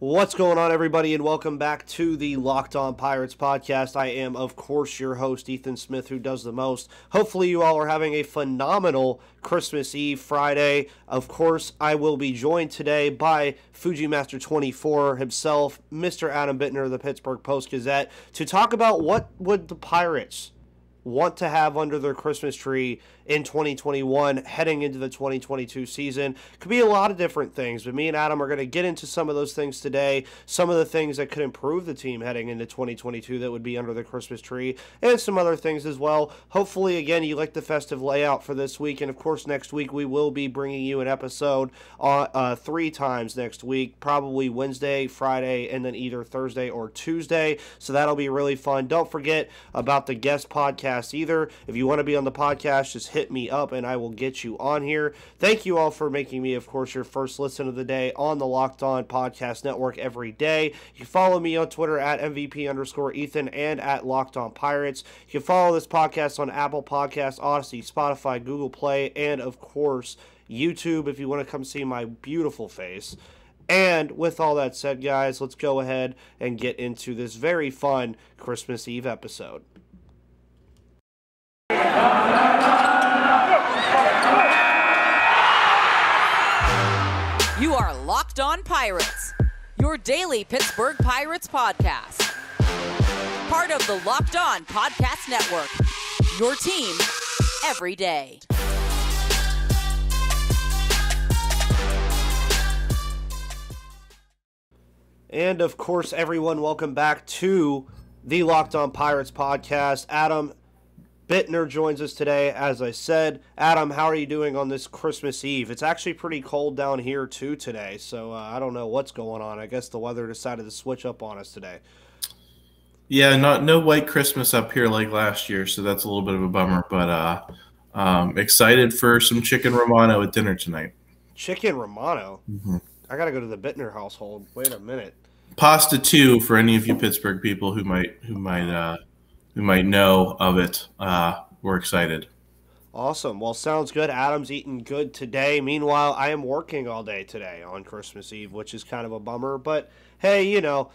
What's going on, everybody, and welcome back to the Locked On Pirates podcast. I am, of course, your host, Ethan Smith, who does the most. Hopefully, you all are having a phenomenal Christmas Eve Friday. Of course, I will be joined today by Fuji Master 24 himself, Mr. Adam Bittner of the Pittsburgh Post Gazette, to talk about what would the Pirates want to have under their Christmas tree in 2021 heading into the 2022 season. Could be a lot of different things, but me and Adam are going to get into some of those things today, some of the things that could improve the team heading into 2022 that would be under the Christmas tree, and some other things as well. Hopefully, again, you like the festive layout for this week, and of course, next week we will be bringing you an episode uh, uh, three times next week, probably Wednesday, Friday, and then either Thursday or Tuesday. So that'll be really fun. Don't forget about the guest podcast either. If you want to be on the podcast, just hit hit me up and I will get you on here. Thank you all for making me, of course, your first listen of the day on the Locked On Podcast Network every day. You follow me on Twitter at MVP underscore Ethan and at Locked On Pirates. You can follow this podcast on Apple Podcasts, Odyssey, Spotify, Google Play, and of course, YouTube if you want to come see my beautiful face. And with all that said, guys, let's go ahead and get into this very fun Christmas Eve episode. Pirates, your daily Pittsburgh Pirates podcast. Part of the Locked On Podcast Network, your team every day. And of course, everyone, welcome back to the Locked On Pirates podcast. Adam, Bittner joins us today. As I said, Adam, how are you doing on this Christmas Eve? It's actually pretty cold down here too today, so uh, I don't know what's going on. I guess the weather decided to switch up on us today. Yeah, not no white Christmas up here like last year, so that's a little bit of a bummer. But uh, um, excited for some chicken romano at dinner tonight. Chicken romano. Mm-hmm. I gotta go to the Bittner household. Wait a minute. Pasta too for any of you Pittsburgh people who might who might uh, who might know of it. Uh, we're excited. Awesome. Well, sounds good. Adam's eating good today. Meanwhile, I am working all day today on Christmas Eve, which is kind of a bummer. But hey, you know,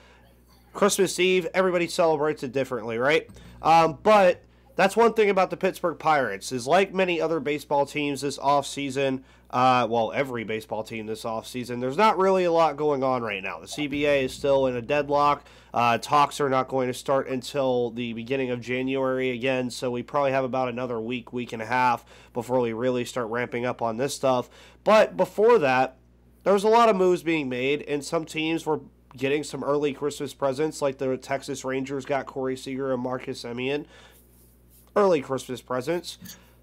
Christmas Eve, everybody celebrates it differently, right? Um, but that's one thing about the Pittsburgh Pirates is like many other baseball teams this offseason, uh, well, every baseball team this offseason, there's not really a lot going on right now. The CBA is still in a deadlock. Uh, talks are not going to start until the beginning of January again, so we probably have about another week, week and a half before we really start ramping up on this stuff. But before that, there was a lot of moves being made, and some teams were getting some early Christmas presents, like the Texas Rangers got Corey Seager and Marcus Semien. Early Christmas presents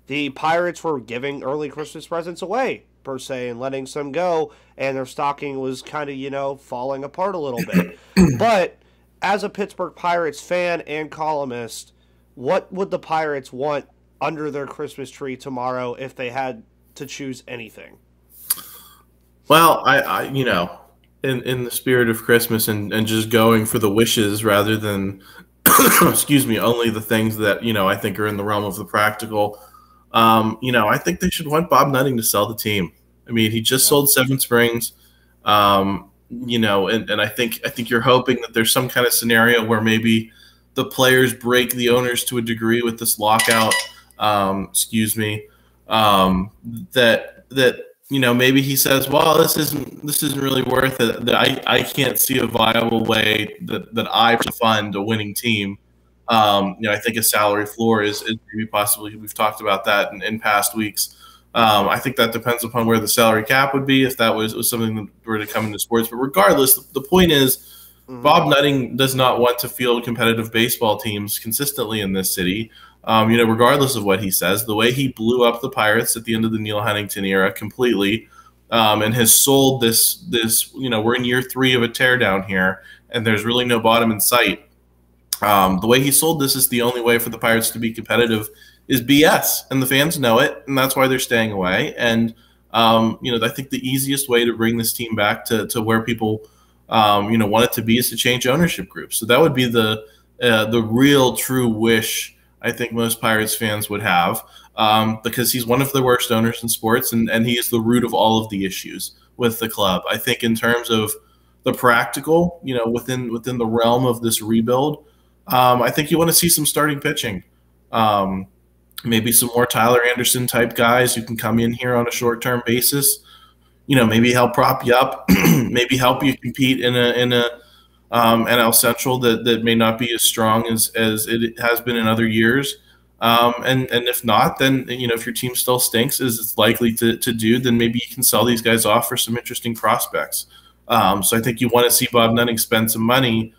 the Pirates were giving early Christmas presents away, per se, and letting some go, and their stocking was kind of, you know, falling apart a little bit. but as a Pittsburgh Pirates fan and columnist, what would the Pirates want under their Christmas tree tomorrow if they had to choose anything? Well, I, I you know, in, in the spirit of Christmas and, and just going for the wishes rather than, excuse me, only the things that, you know, I think are in the realm of the practical um, you know, I think they should want Bob Nutting to sell the team. I mean, he just yeah. sold Seven Springs. Um, you know, and, and I think I think you're hoping that there's some kind of scenario where maybe the players break the owners to a degree with this lockout. Um, excuse me. Um, that that you know maybe he says, well, this isn't this isn't really worth it. That I I can't see a viable way that that I fund a winning team. Um, you know, I think a salary floor is, is maybe possibly we've talked about that in, in past weeks. Um, I think that depends upon where the salary cap would be if that was, was something that were to come into sports. But regardless, the, the point is, mm-hmm. Bob Nutting does not want to field competitive baseball teams consistently in this city. Um, you know, regardless of what he says, the way he blew up the Pirates at the end of the Neal Huntington era completely, um, and has sold this this you know we're in year three of a teardown here, and there's really no bottom in sight. Um, the way he sold this is the only way for the Pirates to be competitive is BS, and the fans know it, and that's why they're staying away. And um, you know, I think the easiest way to bring this team back to, to where people um, you know want it to be is to change ownership groups. So that would be the uh, the real true wish I think most Pirates fans would have, um, because he's one of the worst owners in sports, and and he is the root of all of the issues with the club. I think in terms of the practical, you know, within within the realm of this rebuild, um, I think you want to see some starting pitching. Um, maybe some more Tyler Anderson type guys who can come in here on a short term basis. You know, maybe help prop you up, maybe help you compete in a in a um, NL Central that, that may not be as strong as, as it has been in other years. Um, and and if not, then you know if your team still stinks as it's likely to, to do, then maybe you can sell these guys off for some interesting prospects. Um, so I think you want to see Bob Nutting spend some money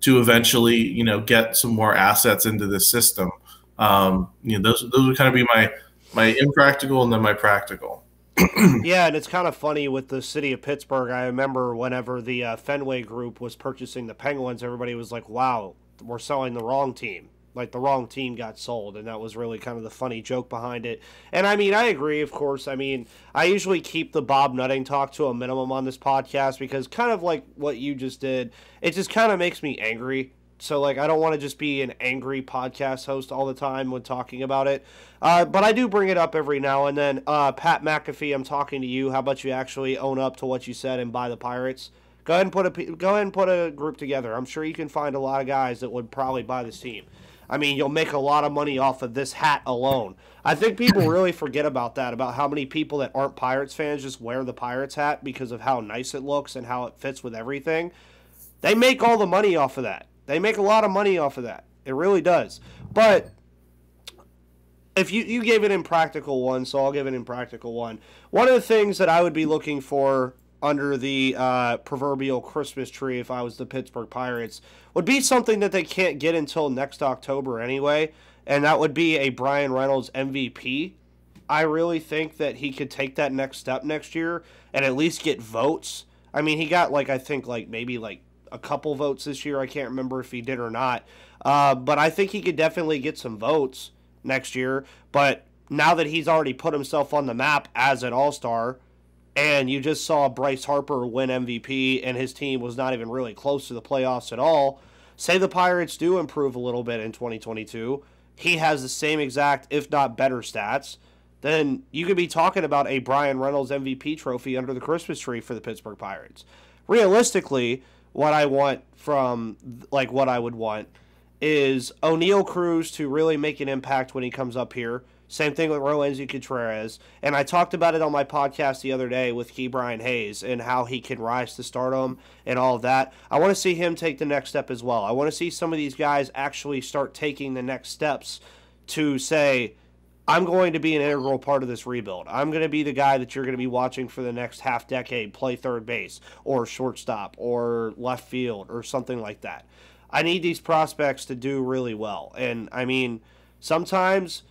to eventually you know get some more assets into the system. Um, you know those those would kind of be my my impractical and then my practical. yeah, and it's kind of funny with the city of Pittsburgh. I remember whenever the uh, Fenway Group was purchasing the Penguins, everybody was like, "Wow, we're selling the wrong team." like the wrong team got sold and that was really kind of the funny joke behind it and i mean i agree of course i mean i usually keep the bob nutting talk to a minimum on this podcast because kind of like what you just did it just kind of makes me angry so like i don't want to just be an angry podcast host all the time when talking about it uh, but i do bring it up every now and then uh, pat mcafee i'm talking to you how about you actually own up to what you said and buy the pirates go ahead and put a go ahead and put a group together i'm sure you can find a lot of guys that would probably buy this team I mean, you'll make a lot of money off of this hat alone. I think people really forget about that, about how many people that aren't Pirates fans just wear the Pirates hat because of how nice it looks and how it fits with everything. They make all the money off of that. They make a lot of money off of that. It really does. But if you, you gave an impractical one, so I'll give an impractical one. One of the things that I would be looking for under the uh, proverbial Christmas tree if I was the Pittsburgh Pirates would be something that they can't get until next October anyway, and that would be a Bryan Reynolds MVP. I really think that he could take that next step next year and at least get votes. I mean, he got like I think like maybe like a couple votes this year. I can't remember if he did or not, uh, but I think he could definitely get some votes next year. But now that he's already put himself on the map as an All Star and you just saw Bryce Harper win MVP, and his team was not even really close to the playoffs at all. Say the Pirates do improve a little bit in 2022, he has the same exact, if not better, stats. Then you could be talking about a Bryan Reynolds MVP trophy under the Christmas tree for the Pittsburgh Pirates. Realistically, what I want from, like, what I would want is Oneil Cruz to really make an impact when he comes up here same thing with Roansy Contreras. And I talked about it on my podcast the other day with Ke'Bryan Hayes and how he can rise to stardom and all of that. I want to see him take the next step as well. I want to see some of these guys actually start taking the next steps to say, I'm going to be an integral part of this rebuild. I'm going to be the guy that you're going to be watching for the next half decade play third base or shortstop or left field or something like that. I need these prospects to do really well. And I mean, sometimes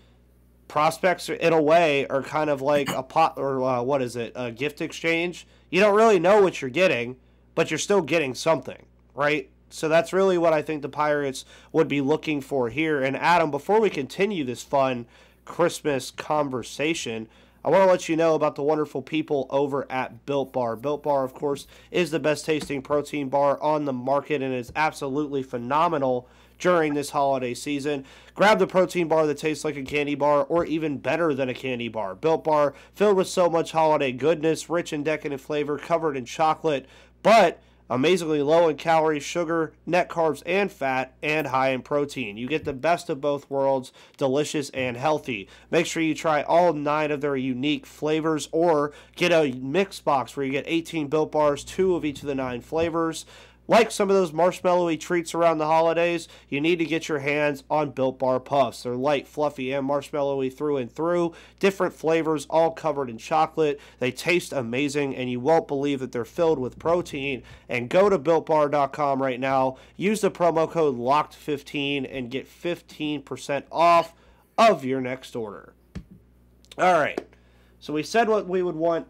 prospects in a way are kind of like a pot or uh, what is it a gift exchange you don't really know what you're getting but you're still getting something right so that's really what i think the pirates would be looking for here and adam before we continue this fun christmas conversation I want to let you know about the wonderful people over at Built Bar. Built Bar, of course, is the best tasting protein bar on the market and is absolutely phenomenal during this holiday season. Grab the protein bar that tastes like a candy bar or even better than a candy bar. Built Bar, filled with so much holiday goodness, rich and decadent flavor, covered in chocolate, but amazingly low in calories, sugar, net carbs, and fat, and high in protein. You get the best of both worlds, delicious and healthy. Make sure you try all nine of their unique flavors or get a mix box where you get 18 built bars, two of each of the nine flavors. Like some of those marshmallowy treats around the holidays, you need to get your hands on Built Bar Puffs. They're light, fluffy, and marshmallowy through and through. Different flavors, all covered in chocolate. They taste amazing, and you won't believe that they're filled with protein. And go to BuiltBar.com right now. Use the promo code LOCKED15 and get 15% off of your next order. All right. So we said what we would want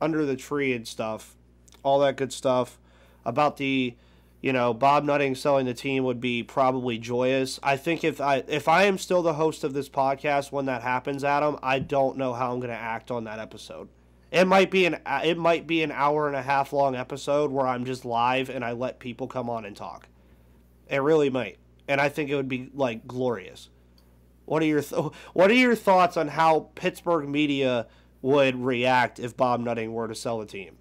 under the tree and stuff, all that good stuff about the you know, Bob Nutting selling the team would be probably joyous. I think if I if I am still the host of this podcast when that happens, Adam, I don't know how I'm going to act on that episode. It might be an it might be an hour and a half long episode where I'm just live and I let people come on and talk. It really might, and I think it would be like glorious. What are your th- What are your thoughts on how Pittsburgh media would react if Bob Nutting were to sell the team?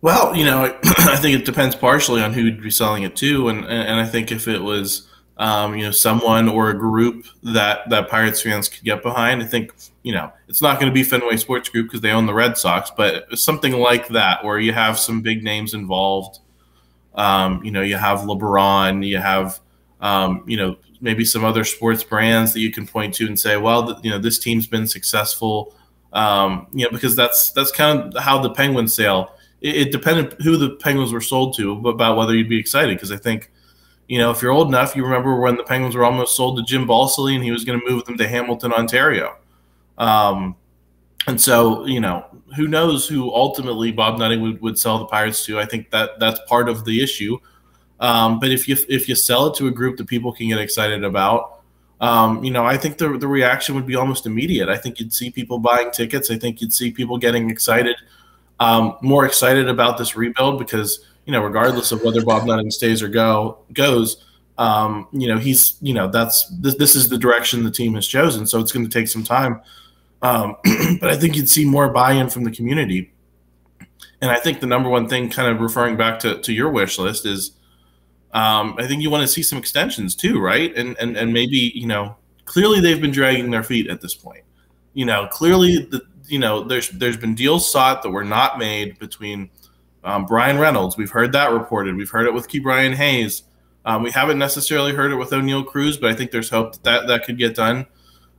Well, you know, I think it depends partially on who'd be selling it to, and and I think if it was, um, you know, someone or a group that that Pirates fans could get behind, I think you know it's not going to be Fenway Sports Group because they own the Red Sox, but something like that where you have some big names involved. Um, you know, you have LeBron, you have, um, you know, maybe some other sports brands that you can point to and say, well, you know, this team's been successful. Um, you know, because that's that's kind of how the Penguins sale it, it depended who the Penguins were sold to about whether you'd be excited. Because I think, you know, if you're old enough, you remember when the Penguins were almost sold to Jim Balsillie and he was going to move them to Hamilton, Ontario. Um, and so, you know, who knows who ultimately Bob Nutting would, would sell the Pirates to? I think that that's part of the issue. Um, but if you if you sell it to a group that people can get excited about, um, you know, I think the the reaction would be almost immediate. I think you'd see people buying tickets. I think you'd see people getting excited um, more excited about this rebuild because you know, regardless of whether Bob Nutting stays or go goes, um, you know, he's you know that's this, this is the direction the team has chosen. So it's going to take some time, um, but I think you'd see more buy-in from the community. And I think the number one thing, kind of referring back to, to your wish list, is um, I think you want to see some extensions too, right? And and and maybe you know clearly they've been dragging their feet at this point. You know, clearly the you know, there's there's been deals sought that were not made between um, Bryan Reynolds. We've heard that reported. We've heard it with Ke'Bryan Hayes. Um, we haven't necessarily heard it with Oneil Cruz, but I think there's hope that that, that could get done.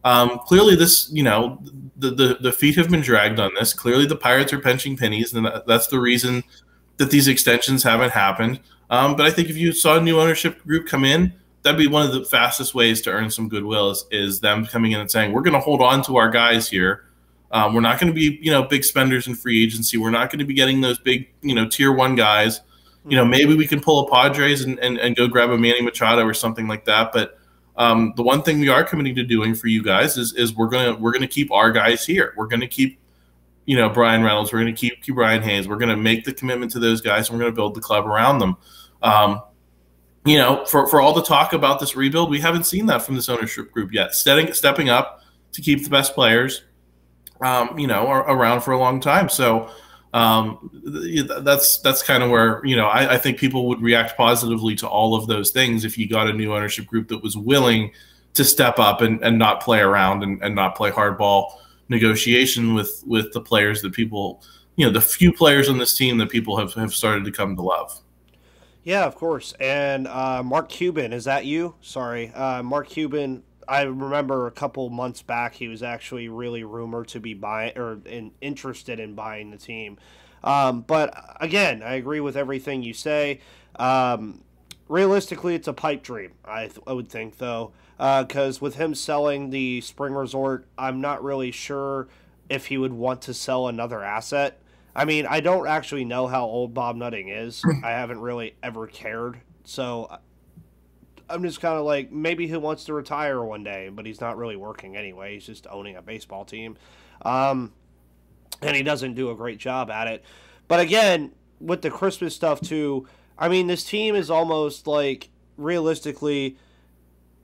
Um, clearly, this you know the, the the feet have been dragged on this. Clearly, the Pirates are pinching pennies, and that's the reason that these extensions haven't happened. Um, but I think if you saw a new ownership group come in, that'd be one of the fastest ways to earn some goodwill is, is them coming in and saying we're going to hold on to our guys here um, we're not going to be, you know, big spenders in free agency. We're not going to be getting those big, you know, tier one guys. You know, maybe we can pull a Padres and, and, and go grab a Manny Machado or something like that. But um, the one thing we are committing to doing for you guys is, is we're gonna we're gonna keep our guys here. We're gonna keep, you know, Bryan Reynolds. We're gonna keep Ke'Bryan Hayes. We're gonna make the commitment to those guys. and We're gonna build the club around them. Um, you know, for, for all the talk about this rebuild, we haven't seen that from this ownership group yet. Stepping stepping up to keep the best players, um, you know, are around for a long time. So um, that's that's kind of where you know I, I, think people would react positively to all of those things if you got a new ownership group that was willing to step up and, and not play around and, and not play hardball negotiation with with the players that people you know the few players on this team that people have, have started to come to love. Yeah, of course. And uh, Mark Cuban, is that you? Sorry, uh, Mark Cuban I remember a couple months back he was actually really rumored to be buying or in, interested in buying the team. Um, but again, I agree with everything you say. Um, realistically, it's a pipe dream. I, th- I would think though, because uh, with him selling the spring resort, I'm not really sure if he would want to sell another asset. I mean, I don't actually know how old Bob Nutting is. I haven't really ever cared. So I'm just kind of like maybe he wants to retire one day, but he's not really working anyway. He's just owning a baseball team, um, and he doesn't do a great job at it. But again, with the Christmas stuff too, I mean, this team is almost like realistically,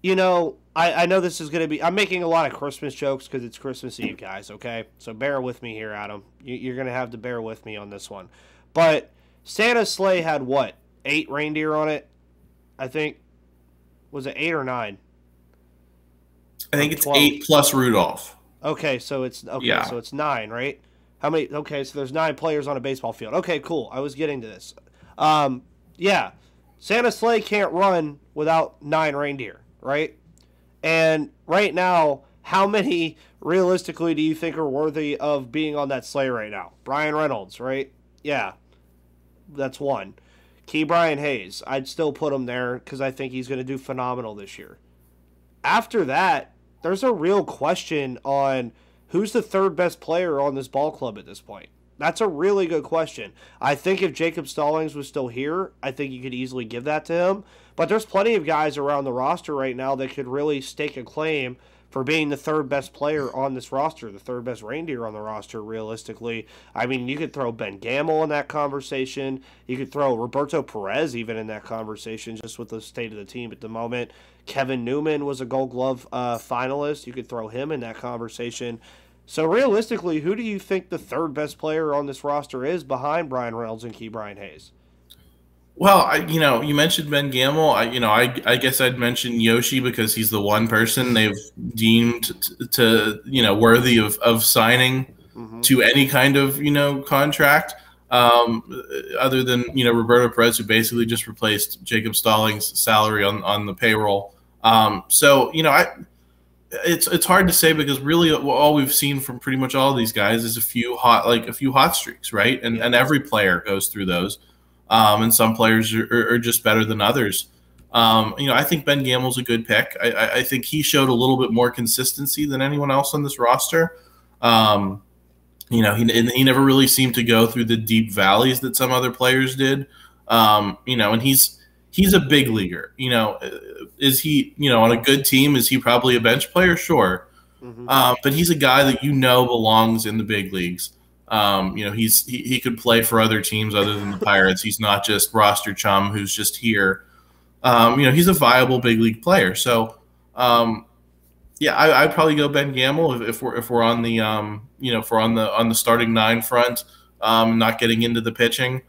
you know, I, I know this is going to be. I'm making a lot of Christmas jokes because it's Christmas Eve, guys. Okay, so bear with me here, Adam. You, you're going to have to bear with me on this one. But Santa's sleigh had what eight reindeer on it, I think was it eight or nine? I think it's 12? eight plus Rudolph. Okay, so it's okay, yeah. so it's nine, right? How many? Okay, so there's nine players on a baseball field. Okay, cool. I was getting to this. Um, yeah, Santa sleigh can't run without nine reindeer, right? And right now, how many realistically do you think are worthy of being on that sleigh right now? Bryan Reynolds, right? Yeah, that's one. Ke'Bryan Hayes, I'd still put him there because I think he's going to do phenomenal this year. After that, there's a real question on who's the third best player on this ball club at this point. That's a really good question. I think if Jacob Stallings was still here, I think you could easily give that to him. But there's plenty of guys around the roster right now that could really stake a claim for being the third best player on this roster, the third best reindeer on the roster, realistically. I mean, you could throw Ben Gamel in that conversation. You could throw Roberto Perez even in that conversation, just with the state of the team at the moment. Kevin Newman was a Gold Glove uh, finalist. You could throw him in that conversation. So realistically, who do you think the third best player on this roster is behind Bryan Reynolds and Ke'Bryan Hayes? Well, I, you know, you mentioned Ben Gamel. I, you know, I, I guess I'd mention Yoshi because he's the one person they've deemed to, to you know, worthy of, of signing mm-hmm. to any kind of, you know, contract. Um, other than you know Roberto Perez, who basically just replaced Jacob Stallings' salary on on the payroll. Um, so you know, I it's it's hard to say because really all we've seen from pretty much all these guys is a few hot like a few hot streaks, right? And and every player goes through those um, and some players are, are, just better than others. Um, you know, I think Ben Gamel's a good pick. I, I, think he showed a little bit more consistency than anyone else on this roster. Um, you know, he, he never really seemed to go through the deep valleys that some other players did. Um, you know, and he's he's a big leaguer. You know, is he you know on a good team? Is he probably a bench player? Sure, mm-hmm. um, but he's a guy that you know belongs in the big leagues. Um, you know, he's he, he could play for other teams other than the Pirates. He's not just roster chum who's just here. Um, you know, he's a viable big league player. So, um, yeah, I, would probably go Ben Gamel if, if, we're if we're on the um, you know if we're on the on the starting nine front, um, not getting into the pitching.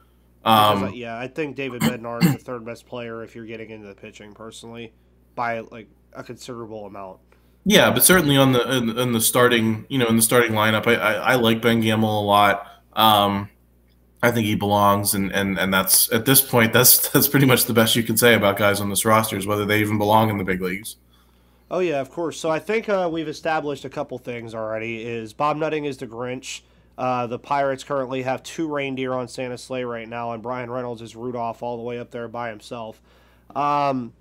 Um, yeah, I think David Bednar is the third best player if you're getting into the pitching personally by like a considerable amount. Yeah, but certainly on the in, in, the starting, you know, in the starting lineup, I, I, I like Ben Gamel a lot. Um, I think he belongs, and, and and that's at this point, that's that's pretty much the best you can say about guys on this roster is whether they even belong in the big leagues. Oh yeah, of course. So I think uh, we've established a couple things already. Is Bob Nutting is the Grinch. Uh, the Pirates currently have two reindeer on Santa's sleigh right now, and Bryan Reynolds is Rudolph all the way up there by himself. Um,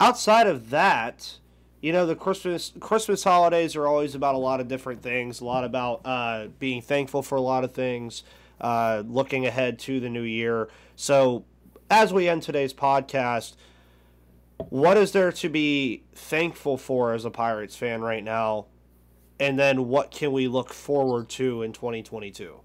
outside of that, you know the christmas christmas holidays are always about a lot of different things a lot about uh, being thankful for a lot of things uh, looking ahead to the new year so as we end today's podcast what is there to be thankful for as a pirates fan right now and then what can we look forward to in 2022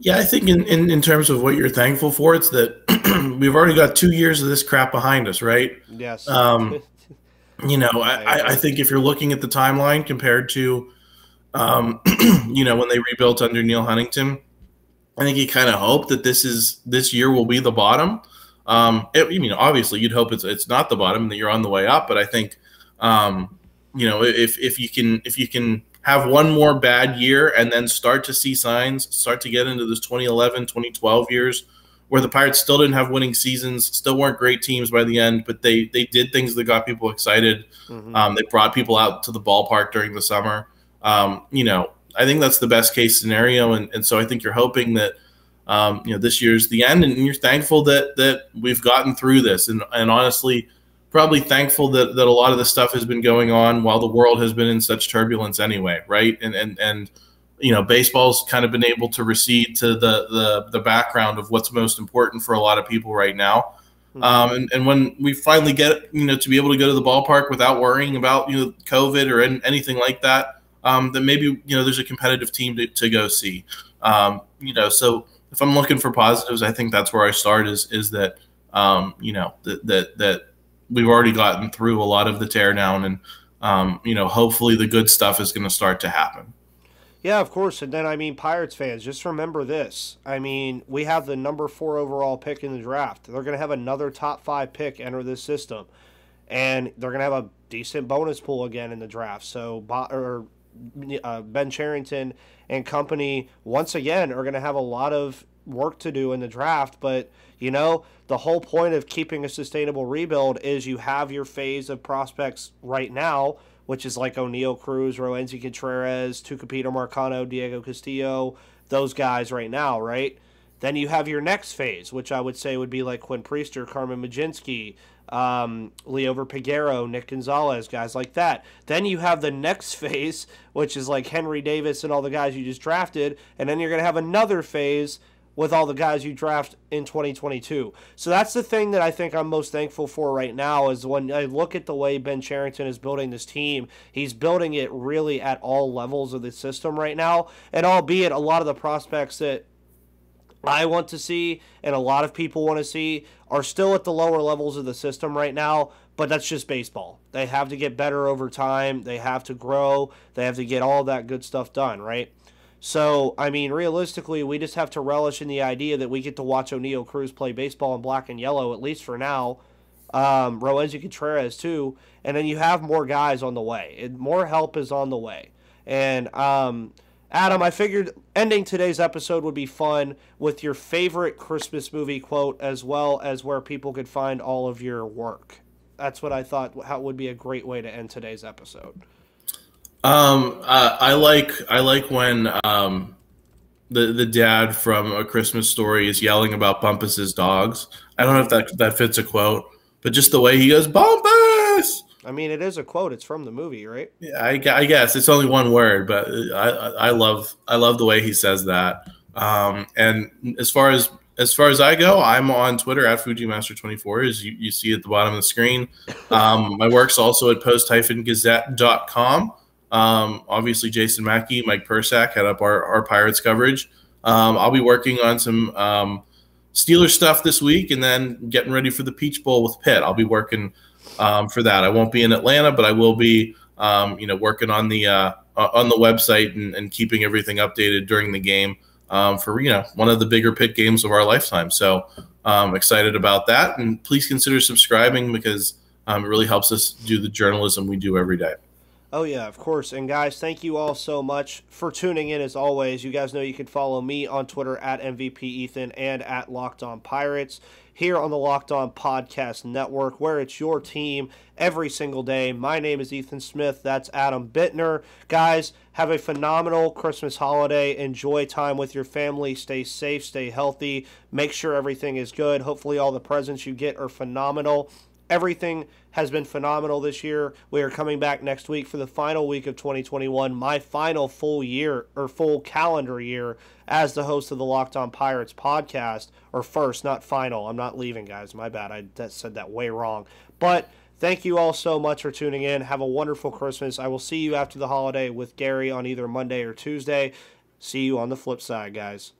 yeah, I think in, in, in, terms of what you're thankful for, it's that we've already got two years of this crap behind us, right? Yes. Um, you know, I, I think if you're looking at the timeline compared to, um, you know, when they rebuilt under Neal Huntington, I think you kind of hope that this is this year will be the bottom. Um, it, I mean, obviously, you'd hope it's it's not the bottom that you're on the way up, but I think, um, you know, if if you can if you can have one more bad year and then start to see signs, start to get into this 2011, 2012 years where the Pirates still didn't have winning seasons, still weren't great teams by the end, but they they did things that got people excited. Mm-hmm. Um, they brought people out to the ballpark during the summer. Um, you know, I think that's the best case scenario, and, and so I think you're hoping that um, you know this year's the end, and you're thankful that that we've gotten through this, and and honestly, probably thankful that that a lot of the stuff has been going on while the world has been in such turbulence anyway, right? And and and you know, baseball's kind of been able to recede to the the, the background of what's most important for a lot of people right now. Mm-hmm. Um, and, and when we finally get, you know, to be able to go to the ballpark without worrying about, you know, COVID or anything like that, um, then maybe, you know, there's a competitive team to, to go see. Um, you know, so if I'm looking for positives, I think that's where I start is, is that, um, you know, that, that, that we've already gotten through a lot of the teardown and, um, you know, hopefully the good stuff is going to start to happen. Yeah, of course. And then, I mean, Pirates fans, just remember this. I mean, we have the number four overall pick in the draft. They're going to have another top five pick enter this system. And they're going to have a decent bonus pool again in the draft. So, or, uh, Ben Cherington and company, once again, are going to have a lot of work to do in the draft. But, you know, the whole point of keeping a sustainable rebuild is you have your phase of prospects right now which is like Oneil Cruz, Roansy Contreras, Tucupita Marcano, Diego Castillo, those guys right now, right? Then you have your next phase, which I would say would be like Quinn Priester, Carmen Mlodzinski, um, Liover Peguero, Nick Gonzalez, guys like that. Then you have the next phase, which is like Henry Davis and all the guys you just drafted. And then you're going to have another phase with all the guys you draft in 2022. So that's the thing that I think I'm most thankful for right now is when I look at the way Ben Cherington is building this team, he's building it really at all levels of the system right now. And albeit a lot of the prospects that I want to see and a lot of people want to see are still at the lower levels of the system right now, but that's just baseball. They have to get better over time. They have to grow. They have to get all that good stuff done, right? So, I mean, realistically, we just have to relish in the idea that we get to watch Oneil Cruz play baseball in black and yellow, at least for now. Um, Roansy Contreras, too. And then you have more guys on the way. More help is on the way. And um, Adam, I figured ending today's episode would be fun with your favorite Christmas movie quote, as well as where people could find all of your work. That's what I thought would be a great way to end today's episode. Um, uh, I like I like when um, the the dad from A Christmas Story is yelling about Bumpus's dogs. I don't know if that that fits a quote, but just the way he goes Bumpus. I mean, it is a quote. It's from the movie, right? Yeah, I, I guess it's only one word, but I, I love I love the way he says that. Um, and as far as as far as I go, I'm on Twitter at Fujimaster24, as you, you see at the bottom of the screen. Um, my work's also at post-gazette.com. Um, obviously, Jason Mackey, Mike Persak head up our, our Pirates coverage. Um, I'll be working on some um, Steeler stuff this week and then getting ready for the Peach Bowl with Pitt. I'll be working um, for that. I won't be in Atlanta, but I will be, um, you know, working on the uh, on the website and, and, keeping everything updated during the game um, for you know one of the bigger Pitt games of our lifetime. So I'm excited about that, and please consider subscribing because it really helps us do the journalism we do every day. Oh, yeah, of course. And guys, thank you all so much for tuning in as always. You guys know you can follow me on Twitter at MVP Ethan and at Locked On Pirates here on the Locked On Podcast Network, where it's your team every single day. My name is Ethan Smith. That's Adam Bittner. Guys, have a phenomenal Christmas holiday. Enjoy time with your family. Stay safe, stay healthy. Make sure everything is good. Hopefully, all the presents you get are phenomenal. Everything has been phenomenal this year. We are coming back next week for the final week of 2021, my final full year or full calendar year as the host of the Locked On Pirates podcast. Or first, not final. I'm not leaving, guys. My bad. I said that way wrong. But thank you all so much for tuning in. Have a wonderful Christmas. I will see you after the holiday with Gary on either Monday or Tuesday. See you on the flip side, guys.